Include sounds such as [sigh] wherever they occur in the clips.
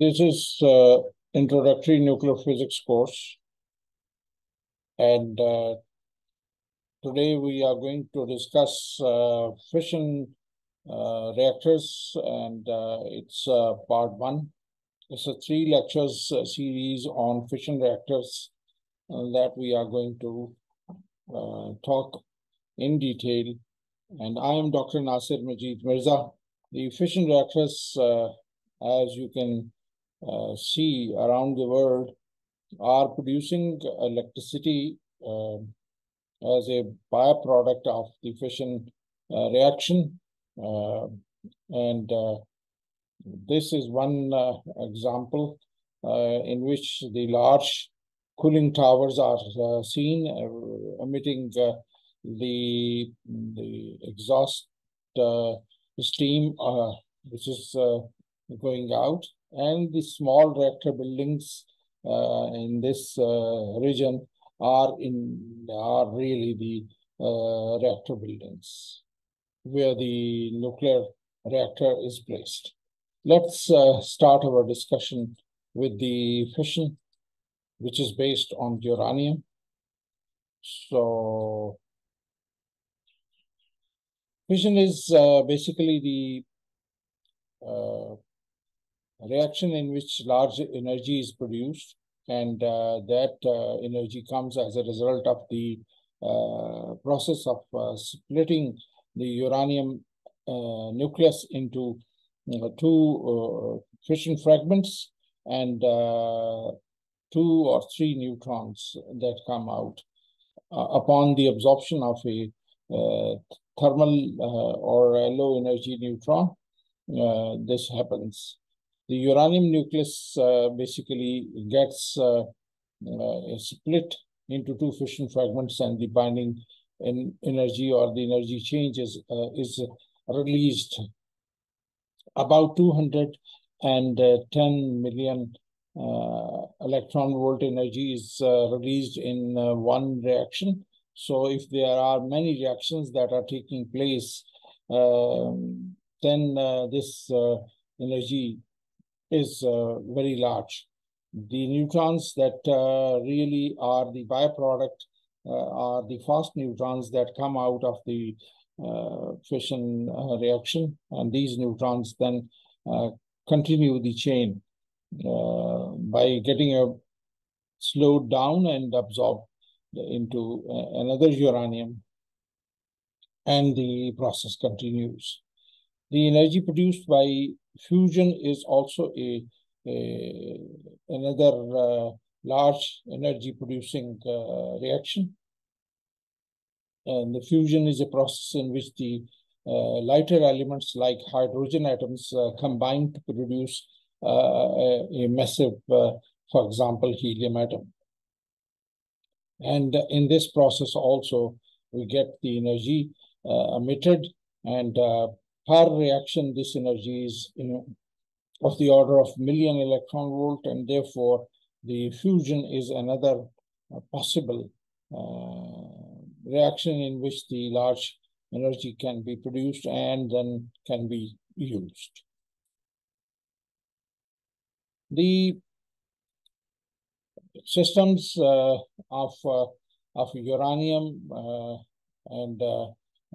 This is uh, introductory nuclear physics course. And uh, today we are going to discuss uh, fission uh, reactors and uh, it's uh, part one. It's a three lectures series on fission reactors that we are going to talk in detail. And I am Dr. Nasir Majid Mirza. The fission reactors, as you can uh, see around the world are producing electricity uh, as a byproduct of the fission uh, reaction. Uh, and uh, this is one uh, example in which the large cooling towers are seen emitting the, the exhaust steam which is going out and the small reactor buildings uh, in this uh, region are in are really the uh, reactor buildings where the nuclear reactor is placed. Let's uh, start our discussion with the fission, which is based on uranium. So fission is uh, basically the uh, reaction in which large energy is produced and uh, that uh, energy comes as a result of the uh, process of uh, splitting the uranium uh, nucleus into two fission fragments and two or three neutrons that come out upon the absorption of a thermal or a low energy neutron. this happens the uranium nucleus uh, basically gets uh, uh, split into two fission fragments and the binding in energy or the energy changes uh, is released about 210 million uh, electron volt energy is uh, released in one reaction. So if there are many reactions that are taking place, um, then this energy is uh, very large. The neutrons that uh, really are the byproduct uh, are the fast neutrons that come out of the fission reaction. And these neutrons then continue the chain by getting a slowed down and absorbed into another uranium and the process continues. The energy produced by fusion is also a, a another uh, large energy producing uh, reaction. And the fusion is a process in which the uh, lighter elements like hydrogen atoms uh, combine to produce uh, a, a, massive, uh, for example, helium atom. And in this process also, we get the energy emitted and per reaction, this energy is you know, of the order of million electron volt, and therefore the fusion is another uh, possible uh, reaction in which the large energy can be produced and then can be used. The systems uh, of uh, of uranium uh, and uh,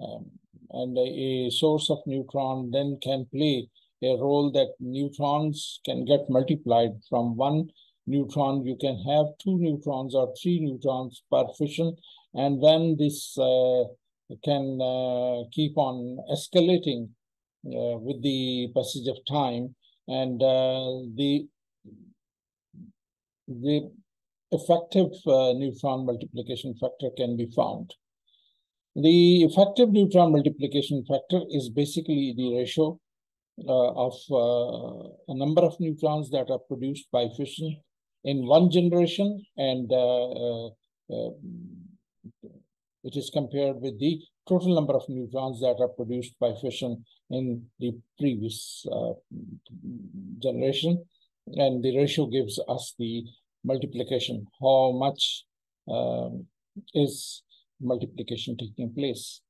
um, and a source of neutron then can play a role that neutrons can get multiplied. From one neutron you can have two neutrons or three neutrons per fission and then this uh, can uh, keep on escalating uh, with the passage of time. And uh, the the effective uh, neutron multiplication factor can be found the effective neutron multiplication factor is basically the ratio uh, of uh, a number of neutrons that are produced by fission in one generation and uh, uh, uh it is compared with the total number of neutrons that are produced by fission in the previous uh, generation. And the ratio gives us the multiplication. How much um, is multiplication taking place.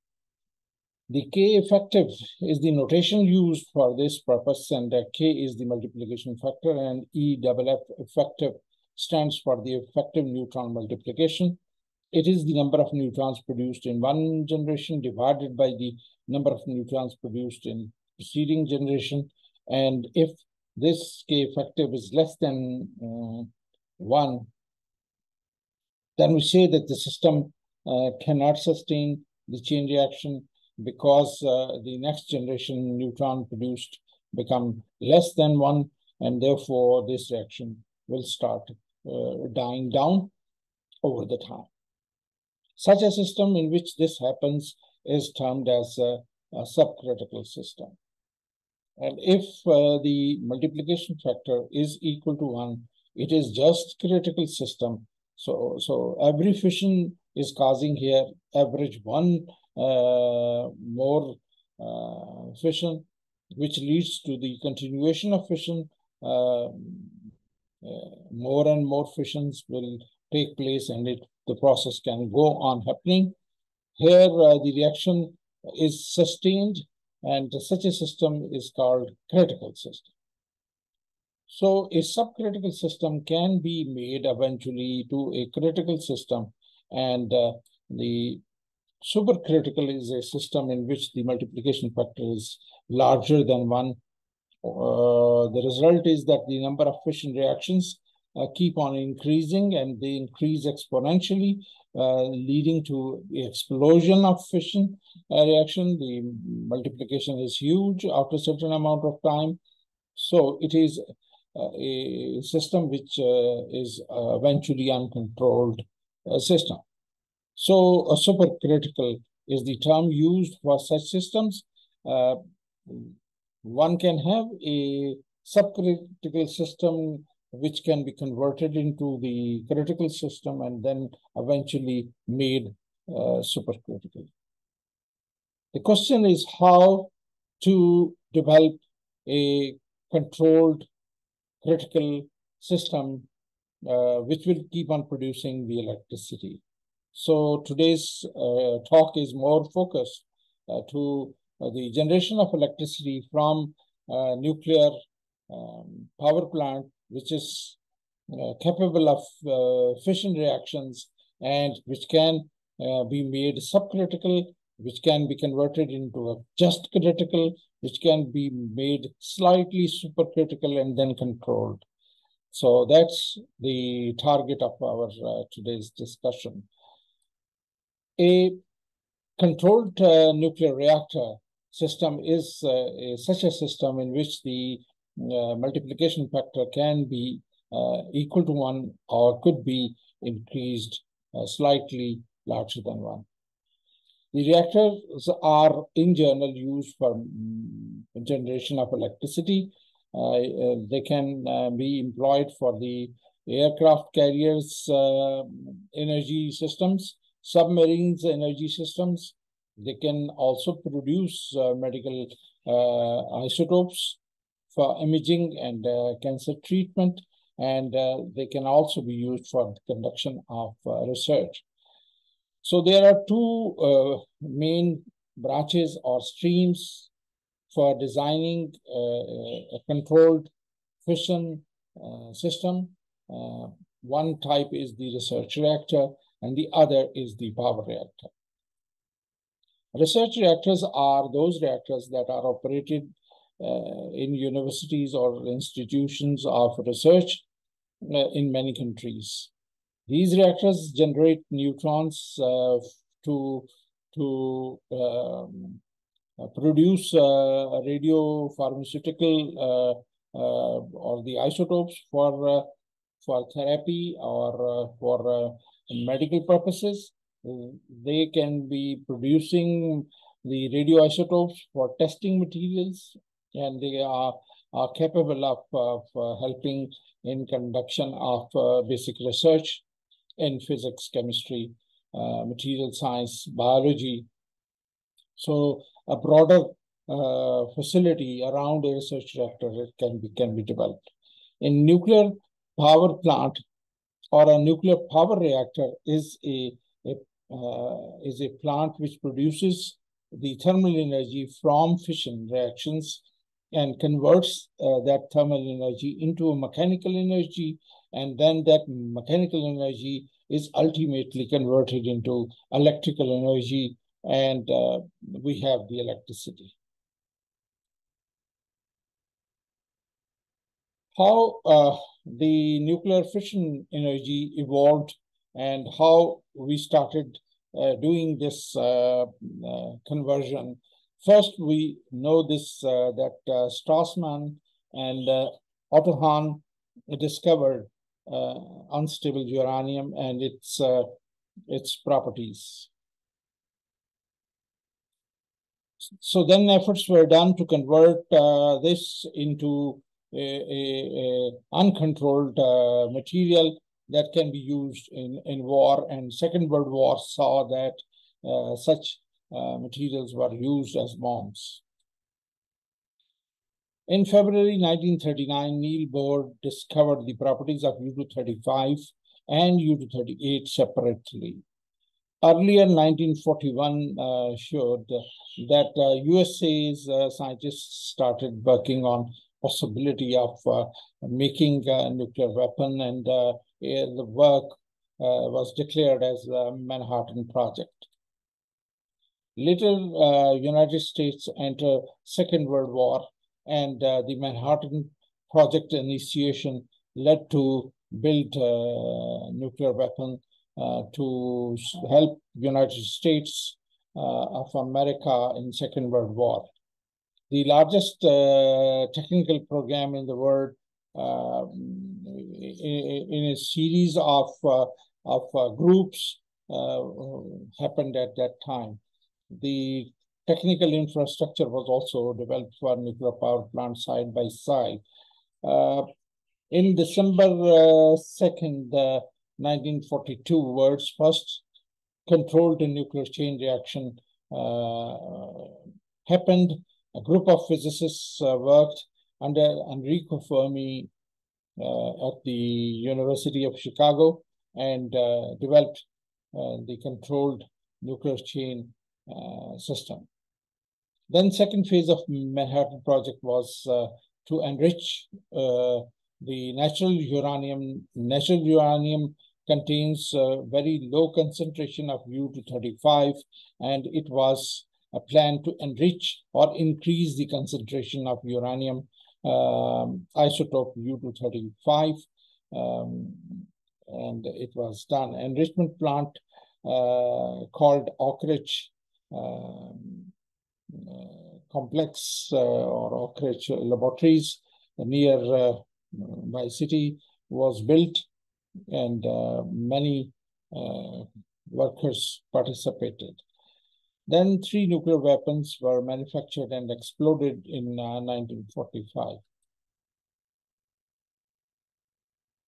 The K effective is the notation used for this purpose, and K is the multiplication factor, and E double F effective stands for the effective neutron multiplication. It is the number of neutrons produced in one generation divided by the number of neutrons produced in preceding generation. And if this K effective is less than uh, 1, then we say that the system cannot sustain the chain reaction because uh, the next generation neutron produced become less than 1, and therefore this reaction will start uh, dying down over the time. Such a system in which this happens is termed as a, a subcritical system. And if uh, the multiplication factor is equal to 1, it is just critical system. So, so every fission is causing here average one uh, more uh, fission, which leads to the continuation of fission. Uh, uh, more and more fissions will take place and it the process can go on happening. Here, uh, the reaction is sustained and such a system is called critical system. So a subcritical system can be made eventually to a critical system and uh, the supercritical is a system in which the multiplication factor is larger than one. Uh, the result is that the number of fission reactions uh, keep on increasing and they increase exponentially, uh, leading to the explosion of fission uh, reaction. The multiplication is huge after a certain amount of time. So it is uh, a system which is eventually uncontrolled system. So a supercritical is the term used for such systems. one can have a subcritical system which can be converted into the critical system and then eventually made uh, supercritical. The question is how to develop a controlled critical system uh, which will keep on producing the electricity. So today's uh, talk is more focused uh, to uh, the generation of electricity from uh, nuclear um, power plant which is capable of uh, fission reactions and which can be made subcritical, which can be converted into a just critical, which can be made slightly supercritical and then controlled. So that's the target of our uh, today's discussion. A controlled uh, nuclear reactor system is uh, such a system in which the uh, multiplication factor can be uh, equal to 1 or could be increased slightly larger than 1. The reactors are in general used for um, generation of electricity. Uh, they can uh, be employed for the aircraft carriers uh, energy systems, submarines energy systems. They can also produce medical isotopes for imaging and uh, cancer treatment, and uh, they can also be used for the conduction of uh, research. So there are two main branches or streams for designing a controlled fission system. one type is the research reactor, and the other is the power reactor. Research reactors are those reactors that are operated uh, in universities or institutions of research uh, in many countries. These reactors generate neutrons uh, to to um, produce uh, radio pharmaceutical uh, uh, or the isotopes for for therapy or for medical purposes. They can be producing the radioisotopes for testing materials and they are, are capable of, of uh, helping in conduction of uh, basic research in physics, chemistry, uh, material science, biology. So a broader uh, facility around a research reactor can be can be developed. In nuclear power plant or a nuclear power reactor is a, a uh, is a plant which produces the thermal energy from fission reactions and converts uh, that thermal energy into a mechanical energy, and then that mechanical energy is ultimately converted into electrical energy, and uh, we have the electricity. How uh, the nuclear fission energy evolved and how we started uh, doing this uh, uh, conversion First, we know this uh, that Strassmann and Otto Hahn discovered unstable uranium and its its properties. So then efforts were done to convert uh, this into a, a, a uncontrolled material that can be used in, in war. And Second World War saw that such uh, materials were used as bombs. In February 1939, Neil Bohr discovered the properties of U-235 and U-238 separately. Earlier, 1941 uh, showed that uh, USA's uh, scientists started working on possibility of uh, making a nuclear weapon, and uh, the work was declared as the Manhattan Project. Later, uh, United States enter Second World War, and uh, the Manhattan Project initiation led to build uh, nuclear weapon uh, to help United States uh, of America in Second World War. The largest uh, technical program in the world um, in, in, a series of, of groups happened at that time the technical infrastructure was also developed for nuclear power plant side by side. Uh, in December uh, 2nd, uh, 1942, world's first controlled nuclear chain reaction uh, happened. A group of physicists uh, worked under Enrico Fermi uh, at the University of Chicago and developed the controlled nuclear chain system. Then second phase of Manhattan Project was uh, to enrich uh, the natural uranium. Natural uranium contains a very low concentration of U-235, and it was a plan to enrich or increase the concentration of uranium um, isotope U-235, um, and it was done. Enrichment plant uh, called Oak Ridge um, uh, complex uh, or Oak Ridge laboratories near uh, my city was built and many workers participated. Then three nuclear weapons were manufactured and exploded in uh, 1945.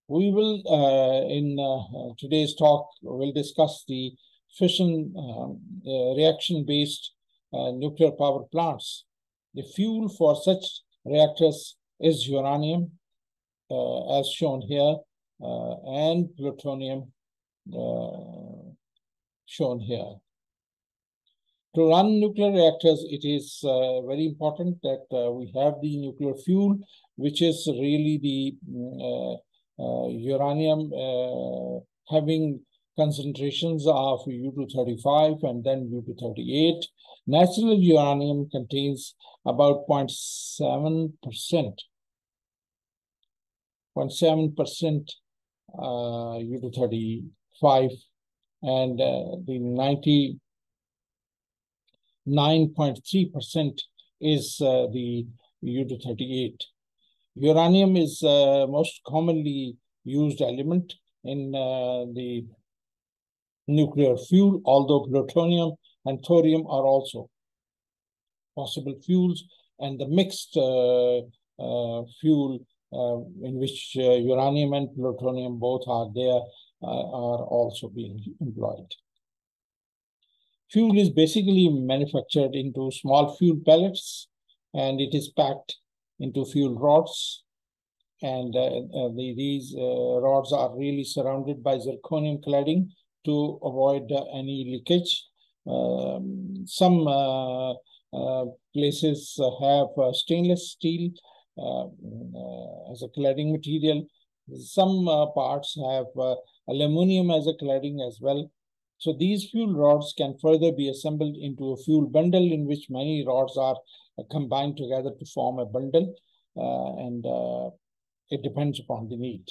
We will, uh, in uh, today's talk, will discuss the fission um, uh, reaction-based uh, nuclear power plants. The fuel for such reactors is uranium, uh, as shown here, and plutonium, shown here. To run nuclear reactors, it is uh, very important that uh, we have the nuclear fuel, which is really the uh, uranium having concentrations of U-235 and then U-238. Natural uranium contains about 0.7%. 0.7% uh, U-235 and uh, the 99.3% is uh, the U-238. Uranium is uh, most commonly used element in uh, the nuclear fuel, although plutonium and thorium are also possible fuels, and the mixed uh, uh, fuel in which uh, uranium and plutonium both are there uh, are also being employed. Fuel is basically manufactured into small fuel pellets, and it is packed into fuel rods. And uh, the, these rods are really surrounded by zirconium cladding to avoid any leakage. Um, some uh, uh, places have uh, stainless steel Uh, as a cladding material. Some uh, parts have uh, aluminum as a cladding as well. So these fuel rods can further be assembled into a fuel bundle in which many rods are combined together to form a bundle. and it depends upon the need.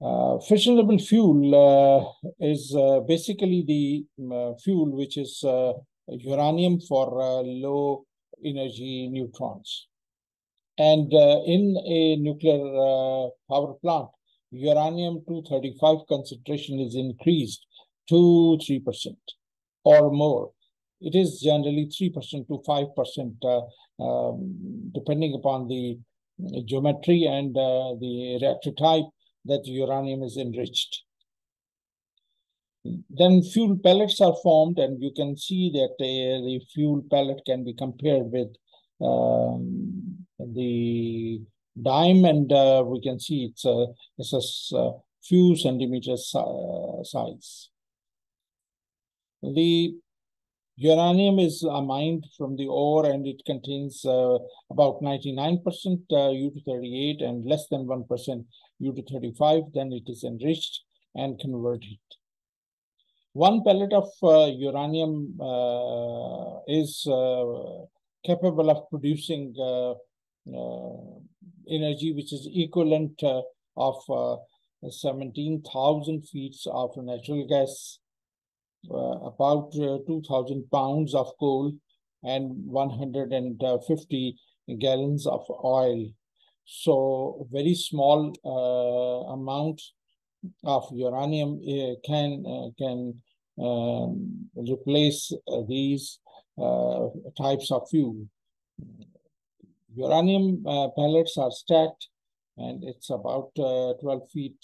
Uh, fissionable fuel uh, is uh, basically the fuel which is uranium for low energy neutrons. And in a nuclear power plant, uranium-235 concentration is increased to 3% or more. It is generally 3% to 5%, uh, um, depending upon the geometry and uh, the reactor type that uranium is enriched. Then fuel pellets are formed, and you can see that uh, the fuel pellet can be compared with um, the dime, and uh, we can see it's a, it's a few centimeters uh, size. The uranium is mined from the ore and it contains uh, about 99% uh, U-238 and less than 1% U-235, then it is enriched and converted. One pellet of uh, uranium uh, is uh, capable of producing uh, uh, energy which is equivalent of 17,000 feet of natural gas, about 2,000 pounds of coal, and 150 gallons of oil. So very small amount of uranium uh, can uh, can um, replace eh, these types of fuel. Uranium pellets are stacked and it's about 12 feet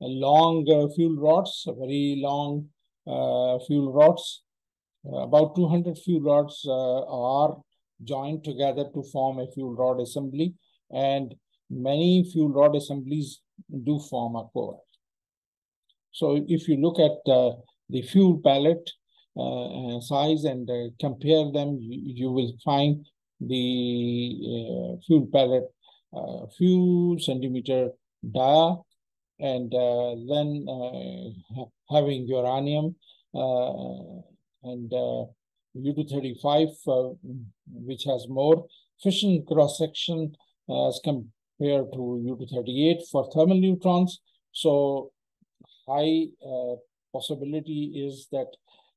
long fuel rods, very long fuel rods. about 200 fuel rods are joined together to form a fuel rod assembly and many fuel rod assemblies do form a core. So if you look at uh, the fuel pellet uh, uh size and uh, compare them, you, you, will find the uh, fuel pellet uh, few centimeter dia and then having uranium and U-235, which has more fission cross-section as compared to U-238 for thermal neutrons. So high uh, possibility is that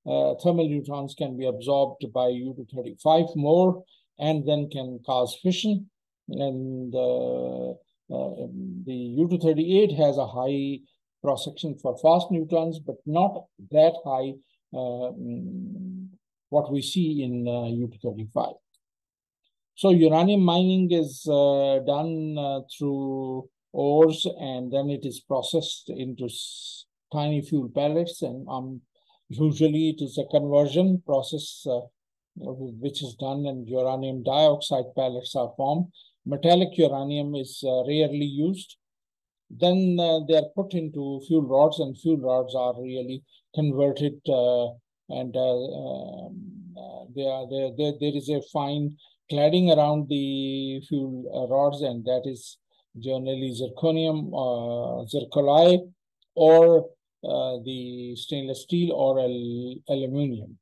uh, thermal neutrons can be absorbed by U-235 more and then can cause fission. And uh, uh the U-238 has a high cross-section for fast neutrons, but not that high mm, what we see in uh, U-235. So uranium mining is uh, done uh, through ores and then it is processed into tiny fuel pellets and um, usually it is a conversion process uh, which is done and uranium dioxide pellets are formed. Metallic uranium is uh, rarely used. Then uh, they are put into fuel rods and fuel rods are really converted uh, and um, there, there, there, there is a fine cladding around the fuel uh, rods, and that is generally zirconium, uh, Zircaloy, or uh, the stainless steel or al aluminum.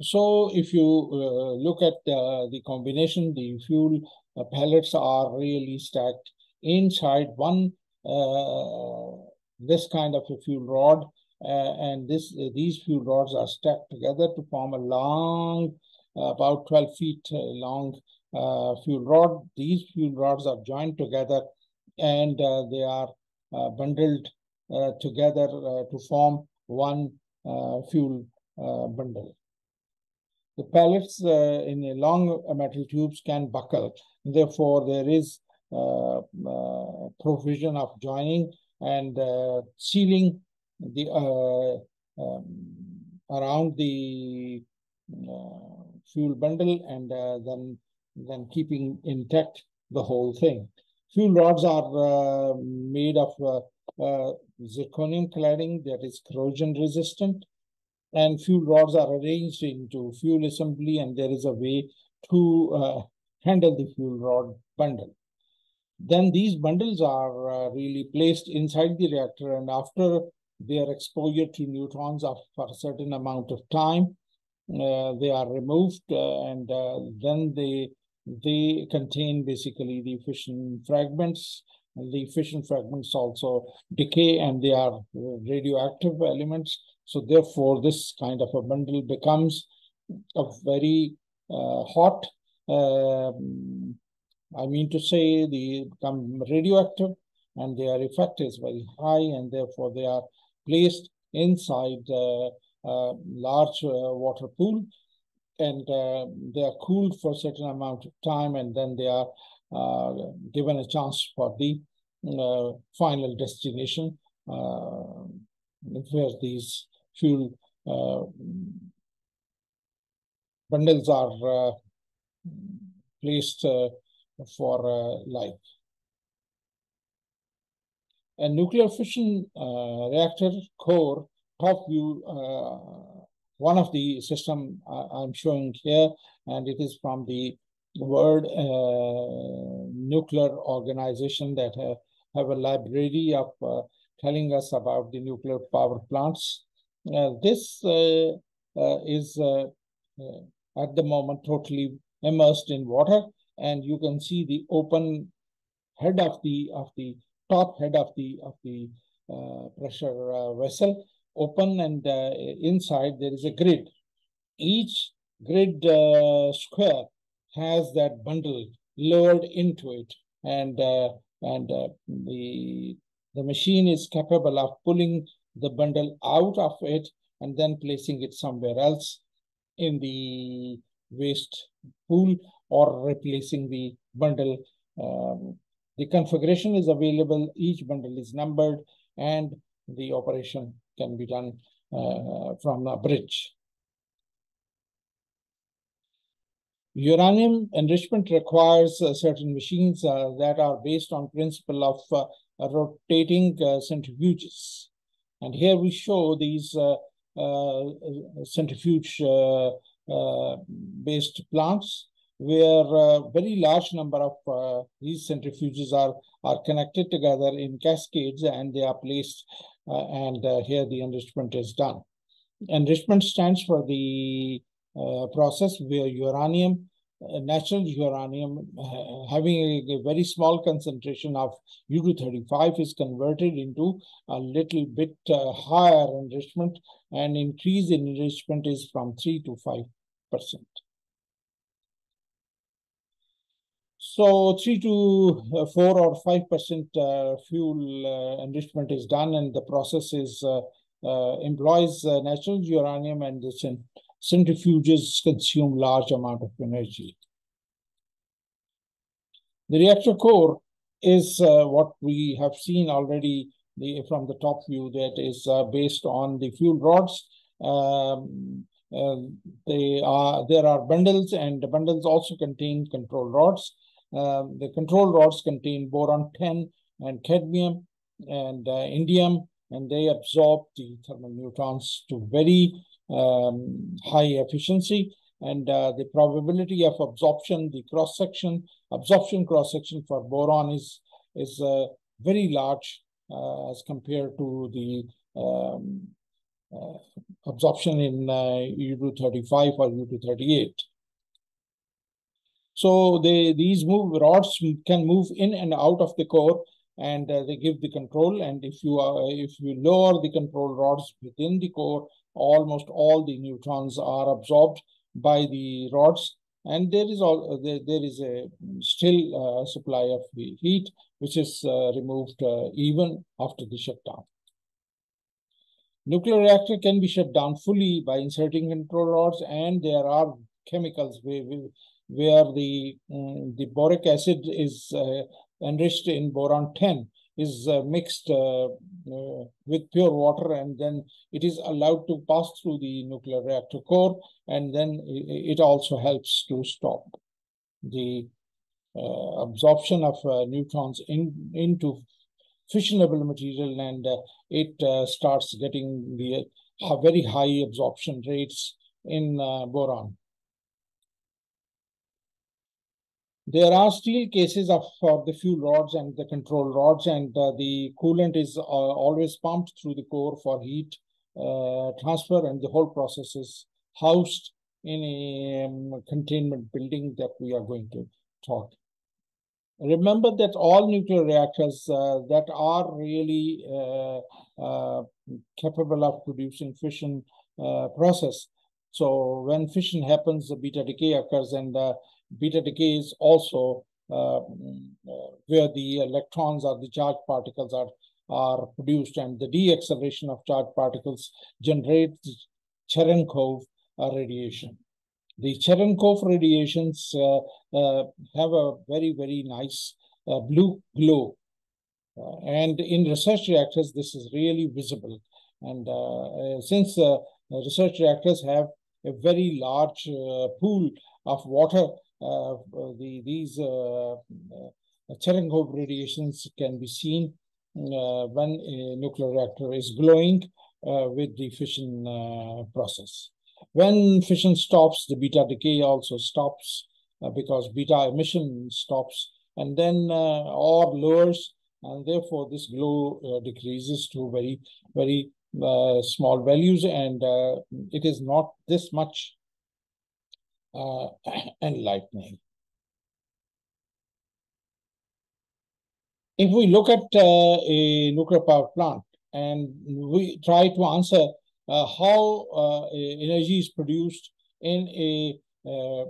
So if you uh, look at uh, the combination, the fuel uh, pellets are really stacked inside one this kind of a fuel rod, and this these fuel rods are stacked together to form a long Uh, about 12 feet uh, long uh, fuel rod. These fuel rods are joined together and uh, they are uh, bundled uh, together to form one fuel bundle. The pellets in a long metal tubes can buckle. Therefore, there is provision of joining and sealing the um, around the uh, fuel bundle and uh, then then keeping intact the whole thing. Fuel rods are uh, made of uh, zirconium cladding that is corrosion resistant. And fuel rods are arranged into fuel assembly, and there is a way to uh, handle the fuel rod bundle. Then these bundles are uh, really placed inside the reactor, and after their exposure to neutrons for a certain amount of time, they are removed, uh, and uh, then they they contain basically the fission fragments. The fission fragments also decay, and they are radioactive elements. So therefore, this kind of a bundle becomes a very hot um, I mean to say they become radioactive and their effect is very high and therefore they are placed inside a large uh, water pool and uh, they are cooled for a certain amount of time and then they are uh, given a chance for the uh, final destination uh, where these fuel uh, bundles are placed for life. A nuclear fission reactor core top view, uh, one of the system I'm showing here, and it is from the World Nuclear Organization that have, have a library of telling us about the nuclear power plants. Uh, this uh, uh, is at the moment totally immersed in water and you can see the open head of the of the top head of the of the uh, pressure uh, vessel open and uh, inside there is a grid. Each grid uh, square has that bundle lowered into it. And uh, and uh, the the machine is capable of pulling the bundle out of it and then placing it somewhere else in the waste pool or replacing the bundle. Um, the configuration is available, each bundle is numbered, and the operation can be done uh, from a bridge. Uranium enrichment requires uh, certain machines uh, that are based on principle of rotating centrifuges. And here we show these uh, centrifuge based plants where a very large number of uh, these centrifuges are, are connected together in cascades and they are placed and uh, here the enrichment is done. Enrichment stands for the uh, process where uranium, uh, natural uranium uh, having a, very small concentration of U-235 is converted into a little bit higher enrichment and increase in enrichment is from 3 to 5 percent. So three to uh, four or five percent uh, fuel uh, enrichment is done, and the process is employs natural uranium, and the centrifuges consume large amount of energy. The reactor core is uh, what we have seen already the, from the top view that is uh, based on the fuel rods. Um, uh, they are there are bundles and the bundles also contain control rods um, the control rods contain boron 10 and cadmium and uh, indium, and they absorb the thermal neutrons to very um, high efficiency. And uh, the probability of absorption, the cross section, absorption cross section for boron is is uh, very large uh, as compared to the um, uh, absorption in uh, U235 or U238. So they, these move rods can move in and out of the core and uh, they give the control. And if you are, if you lower the control rods within the core, almost all the neutrons are absorbed by the rods. And there is all there, there is a still uh, supply of the heat which is uh, removed uh, even after the shutdown. Nuclear reactor can be shut down fully by inserting control rods, and there are chemicals where the um, the boric acid is uh, enriched in boron 10 is uh, mixed uh, with pure water and then it is allowed to pass through the nuclear reactor core and then it also helps to stop the uh, absorption of uh, neutrons in, into fissionable material and uh, it starts getting the very high absorption rates in boron. There are still cases of for the fuel rods and the control rods, and uh, the coolant is uh, always pumped through the core for heat uh, transfer, and the whole process is housed in a um, containment building that we are going to talk. Remember that all nuclear reactors uh, that are really uh, uh, capable of producing fission process. So when fission happens, the beta decay occurs, and beta decay is also uh, where the electrons or the charged particles are, are produced and the deacceleration of charged particles generates Cherenkov radiation. The Cherenkov radiations uh, uh, have a very, very nice uh, blue glow. Uh, and in research reactors, this is really visible. And uh, since research reactors have a very large pool of water the, these uh, uh, Cherenkov radiations can be seen when a nuclear reactor is glowing with the fission process. When fission stops, the beta decay also stops because beta emission stops and then or lowers and therefore this glow uh, decreases to very very uh, small values and uh, it is not this much uh, [clears throat] enlightening. If we look at uh, a nuclear power plant and we try to answer uh, how uh, energy is produced in a uh,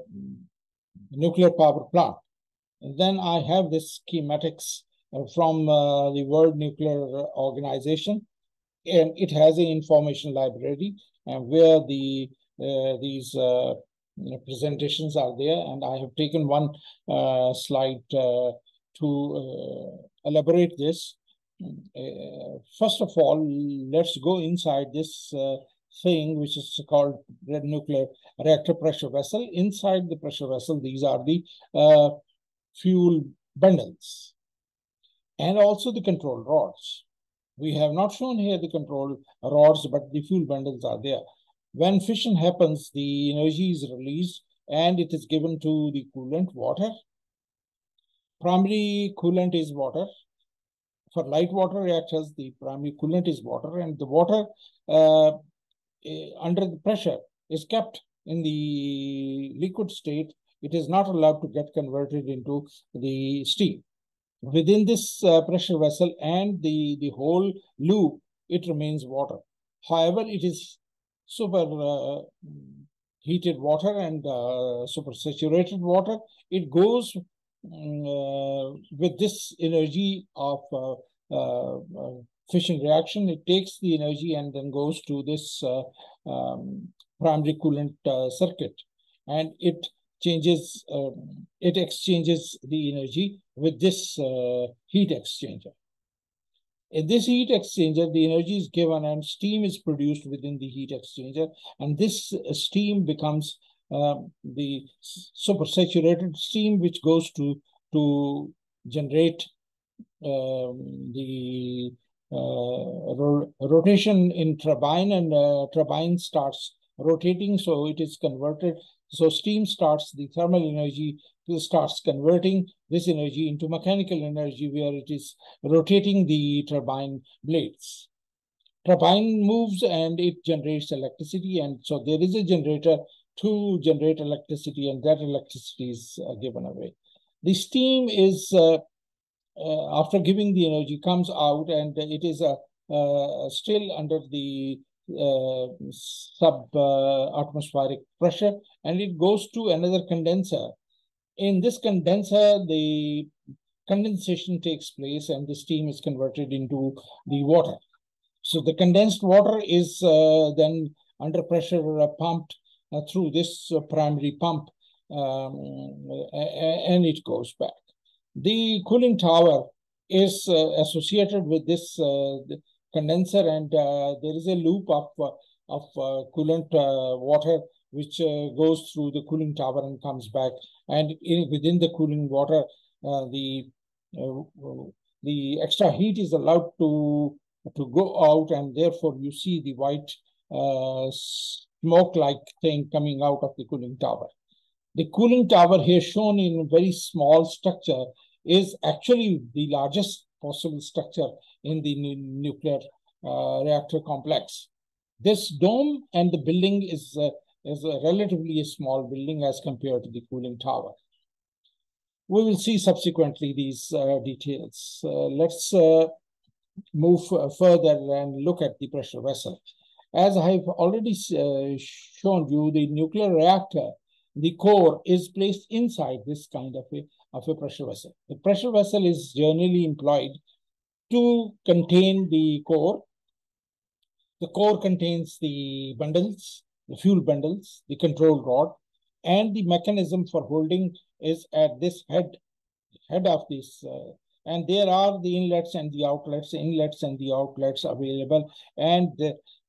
nuclear power plant, then I have this schematics uh, from the World Nuclear Organization, and it has an information library and where the these presentations are there, and I have taken one uh, slide uh, to uh, elaborate this. first of all, let's go inside this thing, which is called red nuclear reactor pressure vessel. Inside the pressure vessel, these are the uh, fuel bundles and also the control rods. We have not shown here the control rods, but the fuel bundles are there. When fission happens, the energy is released and it is given to the coolant water. Primary coolant is water. For light water reactors, the primary coolant is water and the water uh, eh, under the pressure is kept in the liquid state. It is not allowed to get converted into the steam. Within this uh, pressure vessel and the, the whole loop, it remains water. However, it is super uh, heated water and uh, super saturated water. It goes mm, uh, with this energy of fission reaction. It takes the energy and then goes to this um, primary coolant circuit. And it changes, um, it exchanges the energy with this uh, heat exchanger. In this heat exchanger, the energy is given and steam is produced within the heat exchanger. And this steam becomes uh, the supersaturated steam, which goes to, to generate um, the uh, ro rotation in turbine and uh, turbine starts rotating. So it is converted. So steam starts, the thermal energy starts converting this energy into mechanical energy where it is rotating the turbine blades. Turbine moves and it generates electricity. And so there is a generator to generate electricity and that electricity is uh, given away. The steam is, uh, uh, after giving the energy, comes out and it is uh, uh, still under the uh, sub atmospheric pressure and it goes to another condenser in this condenser, the condensation takes place and the steam is converted into the water. So the condensed water is uh, then under pressure uh, pumped uh, through this uh, primary pump um, and it goes back. The cooling tower is uh, associated with this uh, condenser and there is a loop of, of coolant water which goes through the cooling tower and comes back and in, within the cooling water, uh, the uh, the extra heat is allowed to, to go out and therefore you see the white uh, smoke-like thing coming out of the cooling tower. The cooling tower here shown in a very small structure is actually the largest possible structure in the nuclear uh, reactor complex. This dome and the building is, uh, is a relatively small building as compared to the cooling tower. We will see subsequently these uh, details. Uh, let's uh, move further and look at the pressure vessel. As I have already uh, shown you, the nuclear reactor, the core is placed inside this kind of a, of a pressure vessel. The pressure vessel is generally employed to contain the core. The core contains the bundles, the fuel bundles, the control rod, and the mechanism for holding is at this head head of this uh, and there are the inlets and the outlets. Inlets and the outlets available and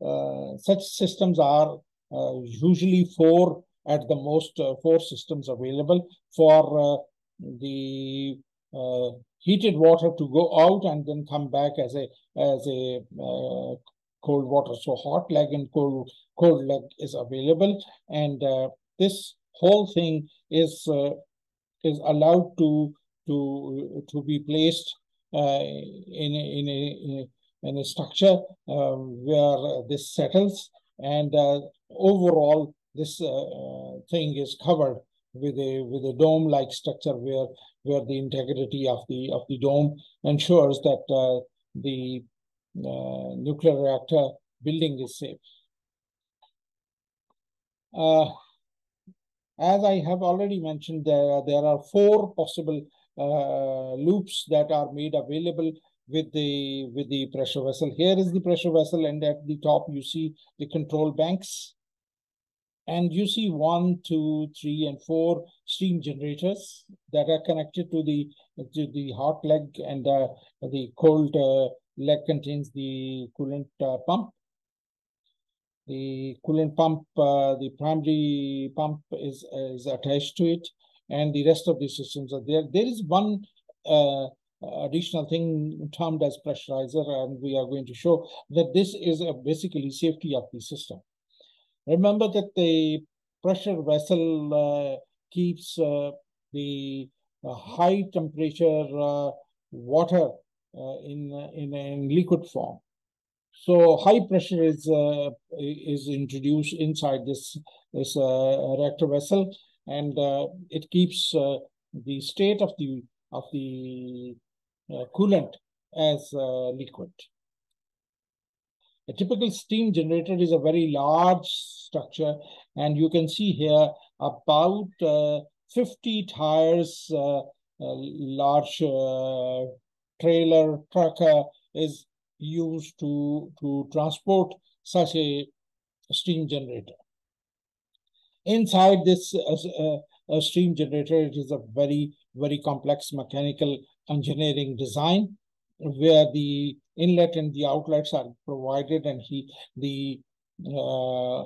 uh, such systems are uh, usually four at the most uh, four systems available for uh, the uh, heated water to go out and then come back as a as a cold water. So hot leg and cold cold leg is available. And this whole thing is uh, is allowed to to to be placed uh, in a, in a in a structure um, where this settles. And uh, overall this uh, thing is covered with a with a dome like structure where where the integrity of the of the dome ensures that uh, the uh, nuclear reactor building is safe. Uh, as I have already mentioned, there, there are four possible uh, loops that are made available with the with the pressure vessel. Here is the pressure vessel, and at the top you see the control banks. And you see one, two, three, and four steam generators that are connected to the to the hot leg, and uh, the cold uh, leg contains the coolant uh, pump the coolant pump, uh, the primary pump is, is attached to it, and the rest of the systems are there. There is one uh, additional thing termed as pressurizer, and we are going to show that this is a basically safety of the system. Remember that the pressure vessel uh, keeps uh, the uh, high temperature water in, in, in liquid form. So high pressure is uh, is introduced inside this this uh, reactor vessel, and uh, it keeps uh, the state of the of the uh, coolant as uh, liquid. A typical steam generator is a very large structure, and you can see here about 50 tires, large trailer truck is used to, to transport such a steam generator. Inside this uh, uh, steam generator, it is a very, very complex mechanical engineering design where the inlet and the outlets are provided and he, the uh,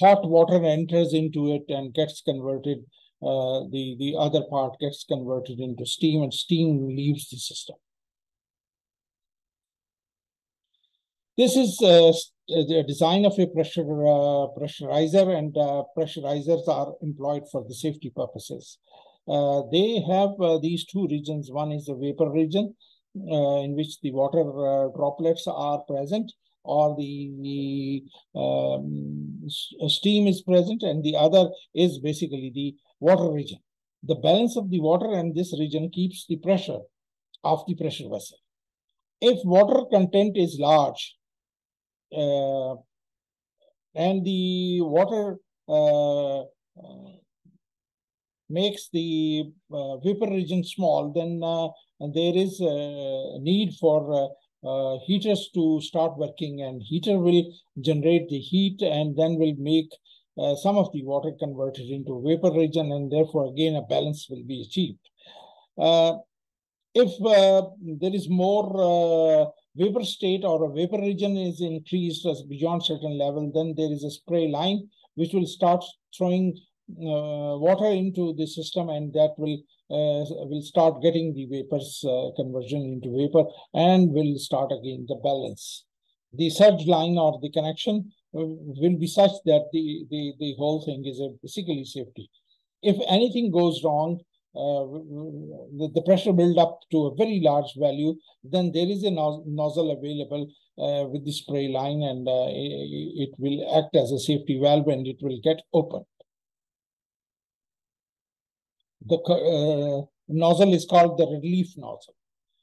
hot water enters into it and gets converted. Uh, the, the other part gets converted into steam and steam leaves the system. This is uh, the design of a pressure uh, pressurizer, and uh, pressurizers are employed for the safety purposes. Uh, they have uh, these two regions. One is the vapor region, uh, in which the water droplets are present, or the um, steam is present, and the other is basically the water region. The balance of the water and this region keeps the pressure of the pressure vessel. If water content is large, uh, and the water uh, uh, makes the vapor region small, then there is a need for uh, heaters to start working and heater will generate the heat and then will make uh, some of the water converted into vapor region and therefore again a balance will be achieved. Uh, if there is more vapor state or a vapor region is increased as beyond certain level, then there is a spray line which will start throwing uh, water into the system and that will uh, will start getting the vapors uh, conversion into vapor and will start again the balance. The surge line or the connection uh, will be such that the, the, the whole thing is a basically safety. If anything goes wrong, uh, the, pressure build up to a very large value, then there is a no nozzle available uh, with the spray line and uh, it, will act as a safety valve and it will get open. The uh, nozzle is called the relief nozzle.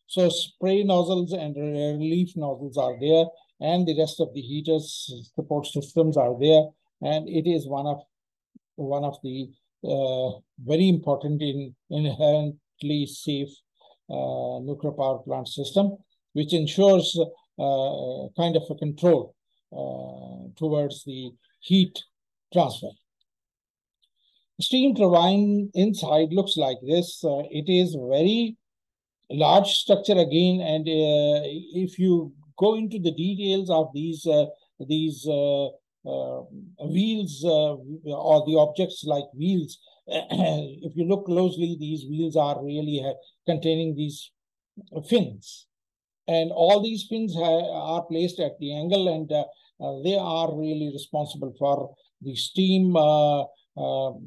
So spray nozzles and relief nozzles are there and the rest of the heaters support systems are there and it is one of one of the uh, very important in inherently safe uh, nuclear power plant system which ensures uh, kind of a control towards the heat transfer steam turbine inside looks like this. It is very large structure again, and if you go into the details of these these wheels uh, or the objects like wheels, [clears throat] if you look closely, these wheels are really containing these fins, and all these fins are placed at the angle, and they are really responsible for the steam um,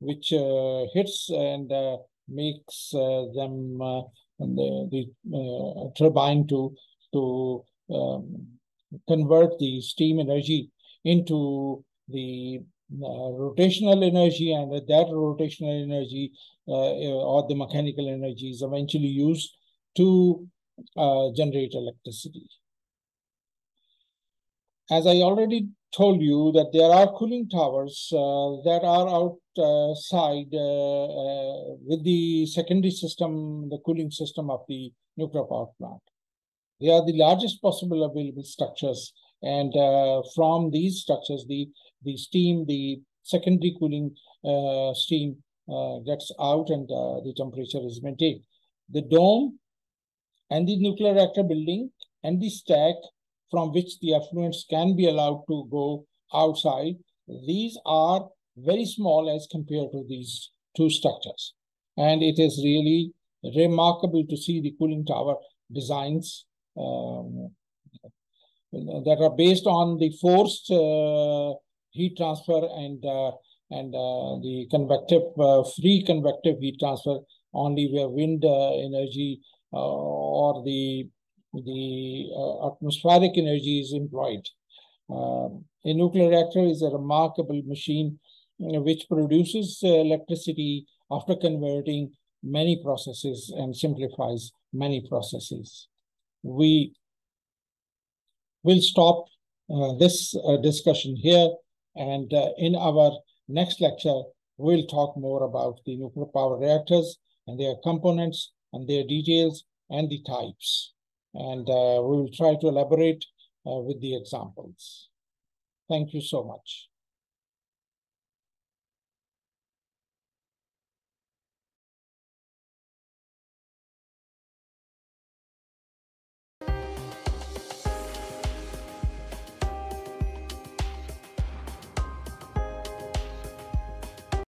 which uh, hits and uh, makes uh, them the, the turbine to to um, convert the steam energy into the uh, rotational energy and that rotational energy uh, or the mechanical energy is eventually used to uh, generate electricity. As I already told you that there are cooling towers uh, that are outside uh, uh, with the secondary system, the cooling system of the nuclear power plant. They are the largest possible available structures. And uh, from these structures, the, the steam, the secondary cooling uh, steam uh, gets out and the temperature is maintained. The dome and the nuclear reactor building and the stack from which the effluents can be allowed to go outside. These are very small as compared to these two structures. And it is really remarkable to see the cooling tower designs um, that are based on the forced uh, heat transfer and uh, and uh, the convective free convective heat transfer only where wind energy or the the atmospheric energy is employed. Um, a nuclear reactor is a remarkable machine which produces electricity after converting many processes and simplifies many processes. We will stop uh, this uh, discussion here and uh, in our next lecture, we'll talk more about the nuclear power reactors and their components and their details and the types and we will try to elaborate with the examples. Thank you so much.